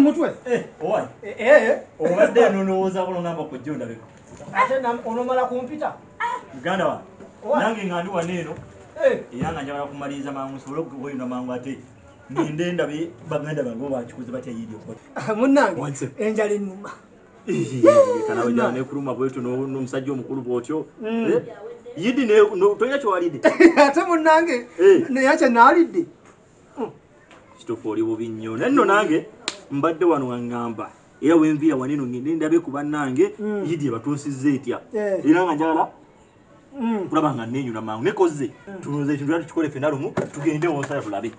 ku mutwe Eh, Eh, eh, obadde eno olowooza bulongamba kujja ondabeko. Ate onomala kumpita? Muganda wa? Owai. nange nga ndi wano eno era nga njagala kumaliriza mangu nsobole okuweyuna mangu ate ngende ndabe baganda bange obakikuze batya yiri okota munnange Wanse. enjala ennuma kanawejana nekuluma bwetu no- n'omusajja omukulu bwotyo. Mm. Yidi tolina kyowalidde ate munnange Eh. naye kyenaalidde kituufu oli bubi nnyo. Naye nno nange mbadde wano waŋŋamba era wenviira waneno ngende ndabe ku bannange Mm. yidi ebatuusizza etya? Era nga njagala Mm. kulaba nga nenyuna mangu nekoze. Tunoza ekintu era tukikole fena lumu tugende wonsala tulabe